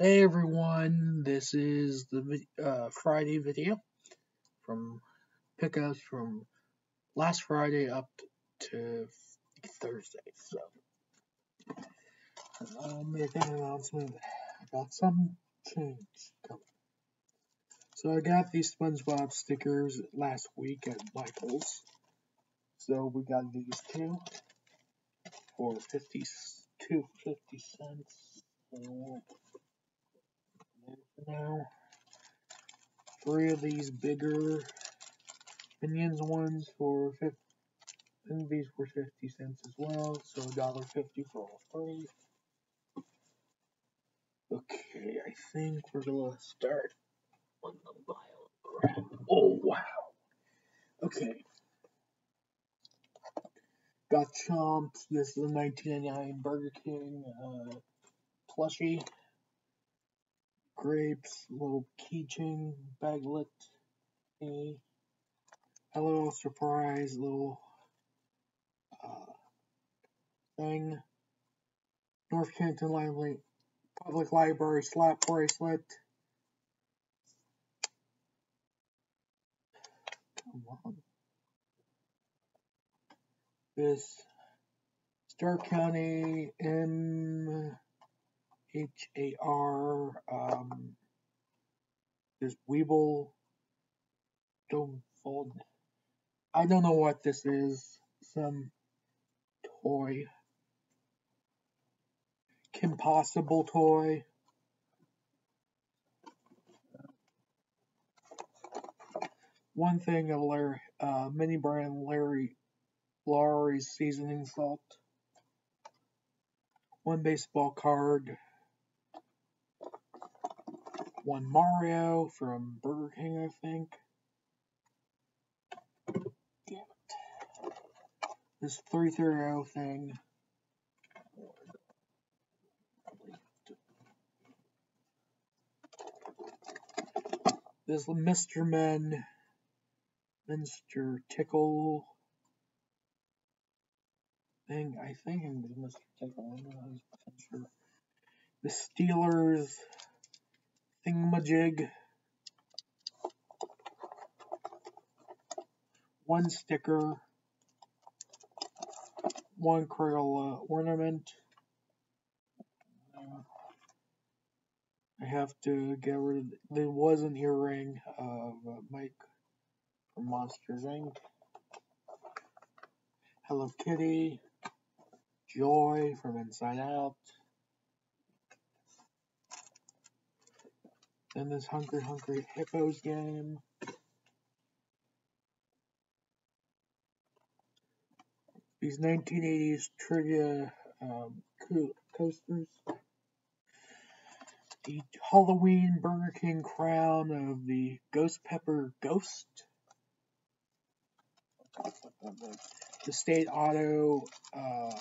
Hey everyone, this is the uh, Friday video from pickups from last Friday up to Thursday. So, I'll make an announcement about some change coming. So, I got these SpongeBob stickers last week at Michael's. So, we got these two for 52 50 cents. Now. Three of these bigger Minions ones for 50, and these were 50 cents as well, so $1.50 for all three. Okay, I think we're gonna start on the. Oh wow. Okay. Got Chomps. This is a 1999 Burger King uh, plushie grapes, little keychain baglet, a, a little surprise little uh, thing. North Canton Library, Public Library slap bracelet. Come on. This Stark County M H A R. Um, there's Weeble. Don't fold. I don't know what this is. Some toy. Kim Possible toy. One thing of Larry, uh, mini brand Larry Lawry's seasoning salt. One baseball card one Mario from Burger King, I think. Damn it. This 330 thing. This Mr. Men, Mr. Tickle thing. I think it's Mr. Tickle. I'm not sure. The Steelers thingamajig. One sticker. One Crayola ornament. I have to get rid of, there was an earring of uh, Mike from Monsters Inc. Hello Kitty. Joy from Inside Out. Then this Hungry Hungry Hippos game. These 1980s trivia um, coasters. The Halloween Burger King crown of the Ghost Pepper Ghost. The State Auto uh,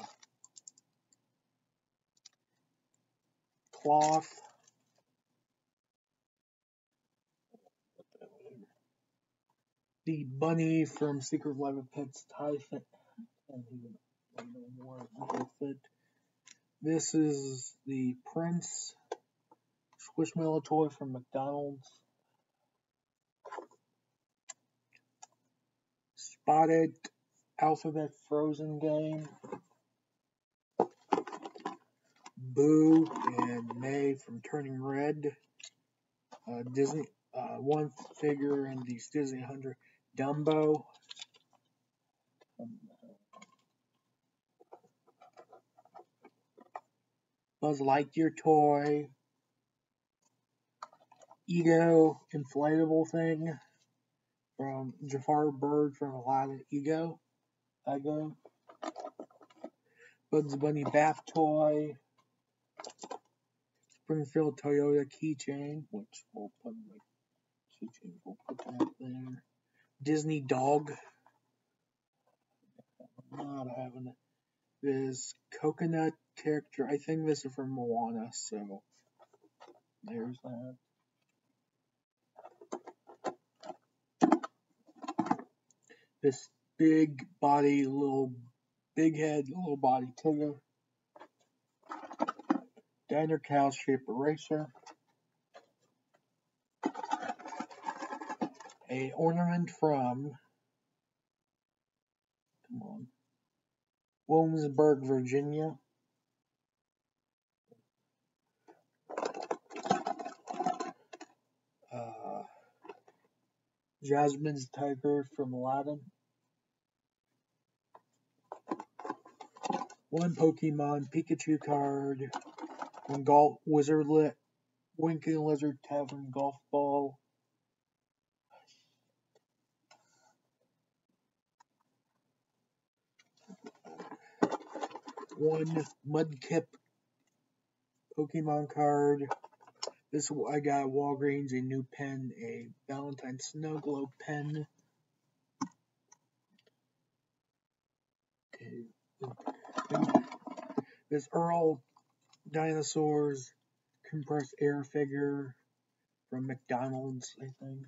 cloth. The bunny from Secret Life of Pets tie fit. This is the Prince Squishmallow toy from McDonald's. Spotted Alphabet Frozen game. Boo and Mei from Turning Red. Uh, Disney, uh, one figure in these Disney 100 Dumbo. Buzz Lightyear toy. Iago inflatable thing from Jafar Bird from Aladdin Iago. Iago. Bugs Bunny bath toy. Springfield Toyota keychain, which we'll put in the keychain, we'll put that there. Disney dog. Not having. This coconut character. I think this is from Moana, so there's that. This big body, little big head, little body Tigger. Diner cow shaped eraser. A ornament from come on Williamsburg, Virginia. Uh, Jasmine's Tiger from Aladdin. One Pokemon Pikachu card. One Golf Wizardlet Winking Lizard Tavern Golf Ball. One Mudkip Pokemon card. This I got Walgreens a new pen, a Valentine Snow Globe pen. Okay. This Earl Dinosaurs compressed air figure from McDonald's, I think.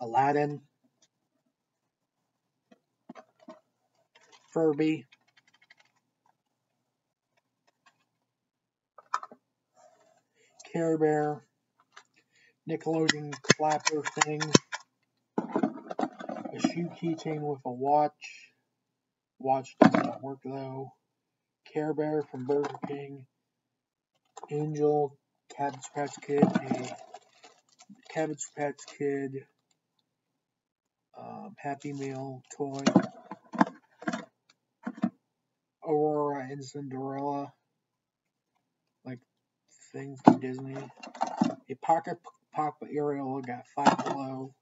Aladdin. Furby. Care Bear. Nickelodeon clapper thing. A shoe keychain with a watch. Watch does not work though. Care Bear from Burger King. Angel, Cabbage Patch Kid, a Cabbage Patch Kid, um, Happy Meal toy. Aurora and Cinderella, like thing from Disney. A Pocket Pop Ariel got five below.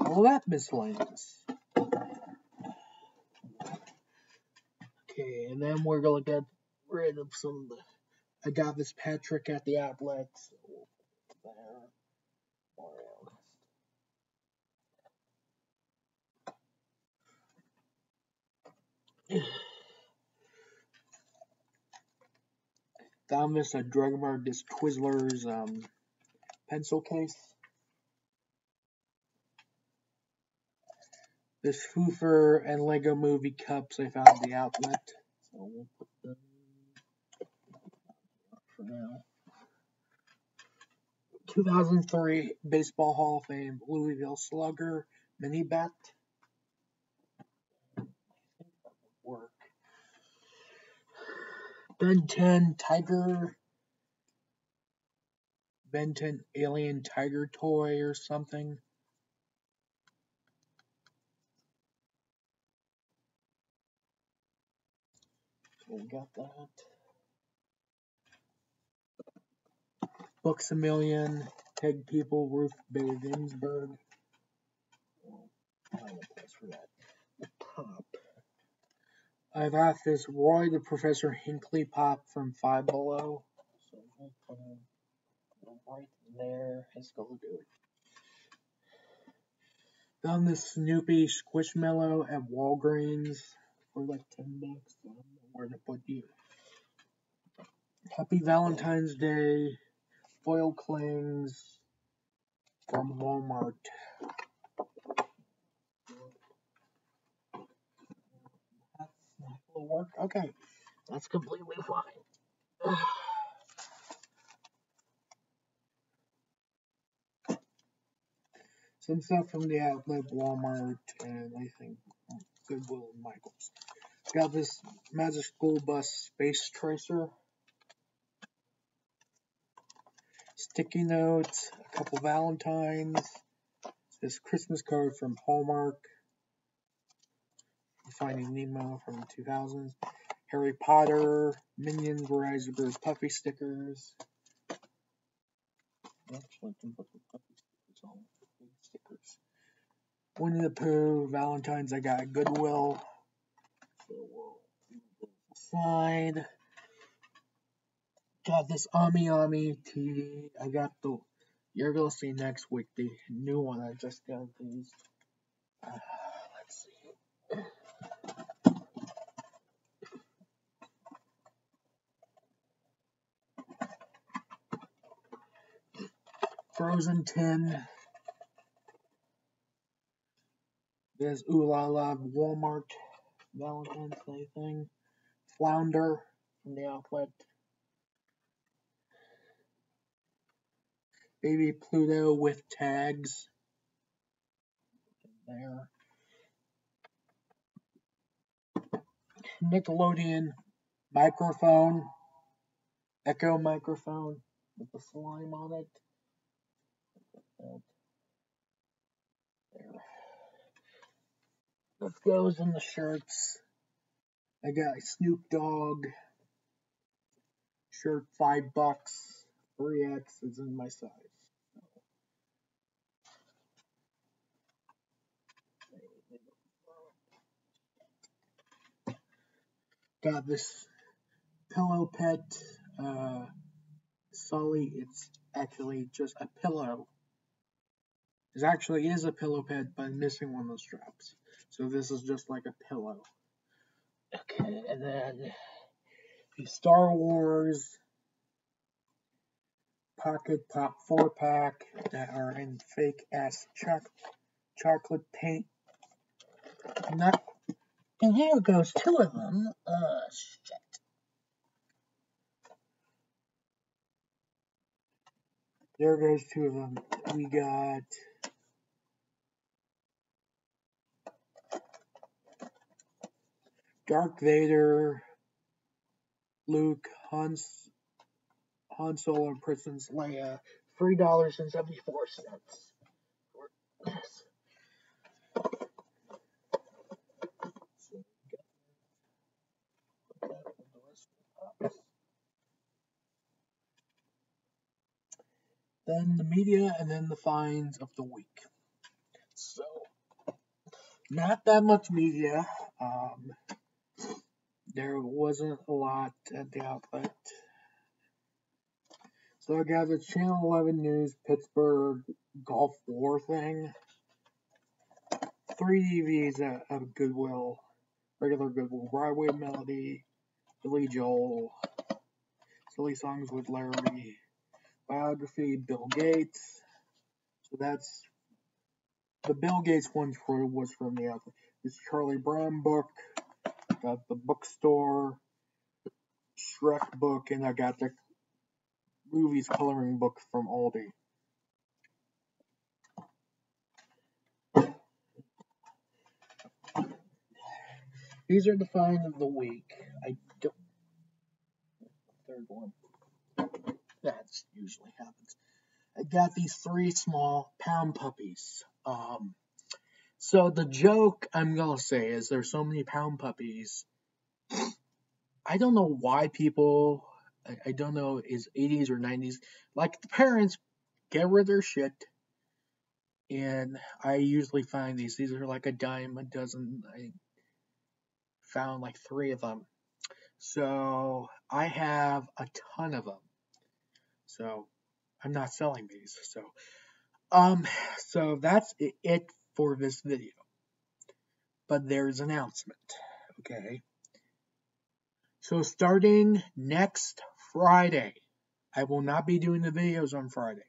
All that miscellaneous. Okay, and then we're gonna get rid of some. I got this Patrick at the outlet. Found this at Drug Mart, this Twizzlers um, pencil case. This Foofer and Lego Movie cups I found at the outlet. So we'll put them for now. 2003 Baseball Hall of Fame Louisville Slugger mini bat. Work. Ben 10 Tiger. Ben 10 Alien Tiger toy or something. We got that. Books a Million, Ted People, Ruth Bader Ginsburg. A place for that. The pop. I got this Roy the Professor Hinkley pop from Five Below. So we'll put him right there. Let's go do it. Found this Snoopy Squishmallow at Walgreens for like 10 bucks. I don't know where to put you. Happy Valentine's Day. Foil clings from Walmart. Gonna work. Okay, that's completely fine. Some stuff from the outlet, Walmart, and I think Goodwill and Michaels. Got this Magic School Bus Space Tracer. Sticky notes, a couple Valentines, this Christmas card from Hallmark, Finding Nemo from the 2000s, Harry Potter, Minions, Verizon Birds, Puffy stickers. Actually, can put the Puffy stickers on. Stickers. Winnie the Pooh, Valentine's, I got Goodwill. So we'll side. Got this Ami Ami TV. I got the. You're gonna see next week the new one. I just got these. Uh, let's see. Frozen 10. There's Ooh La La Walmart Valentine's Day thing. flounder from the outlet. Baby Pluto with tags. There. Nickelodeon microphone, Echo microphone with the slime on it. There. This goes in the shirts. I got a Snoop Dogg shirt, five bucks. 3X is in my size. Got this pillow pet, uh, Sully. It's actually just a pillow. It actually is a pillow pet, but missing one of the straps. So this is just like a pillow. Okay, and then the Star Wars Pocket Pop 4 pack that are in fake ass choc chocolate paint. Not, and here goes two of them. Uh, shit. There goes two of them. We got Dark Vader, Luke, Hans, Han Solo, and Princess Leia, three dollars and seventy four cents. Then the media, and then the finds of the week. So, not that much media. Um, there wasn't a lot at the outlet. So I got the Channel 11 News Pittsburgh Gulf War thing. Three DVDs of Goodwill, regular Goodwill, Broadway Melody, Billy Joel, Silly Songs with Larry, biography, Bill Gates. So that's the Bill Gates one for, was from the outlet. This Charlie Brown book, got the bookstore, Shrek book, and I got the movies coloring book from Aldi. These are the finds of the week. I don't. Third one. That usually happens. I got these three small pound puppies. Um, so the joke I'm gonna say is there's so many pound puppies. I don't know why people. I, I don't know is 80s or 90s like the parents get rid of their shit. And I usually find these. These are like a dime a dozen. I found like three of them. So I have a ton of them. So I'm not selling these. So um so that's it for this video. But there's an announcement. Okay. So starting next Friday, I will not be doing the videos on Friday.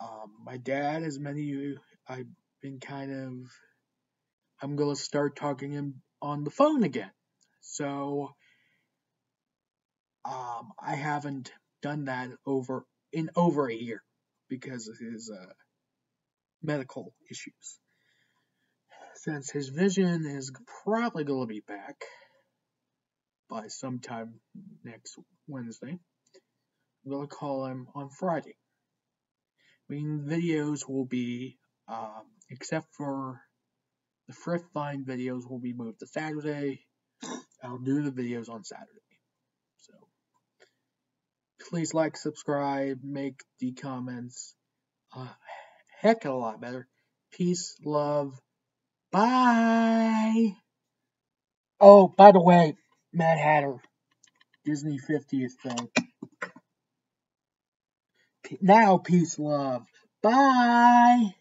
Um, my dad, as many of you, I've been kind of, I'm going to start talking him on the phone again. So, um, I haven't done that over in over a year because of his uh, medical issues. Since his vision is probably going to be back by sometime next Wednesday, to call him on Friday. I mean, videos will be, um, except for the thrift find videos, will be moved to Saturday. I'll do the videos on Saturday. So, please like, subscribe, make the comments a heck of a lot better. Peace, love, bye. Oh, by the way, Mad Hatter, Disney 50th thing. Now, peace, love, bye.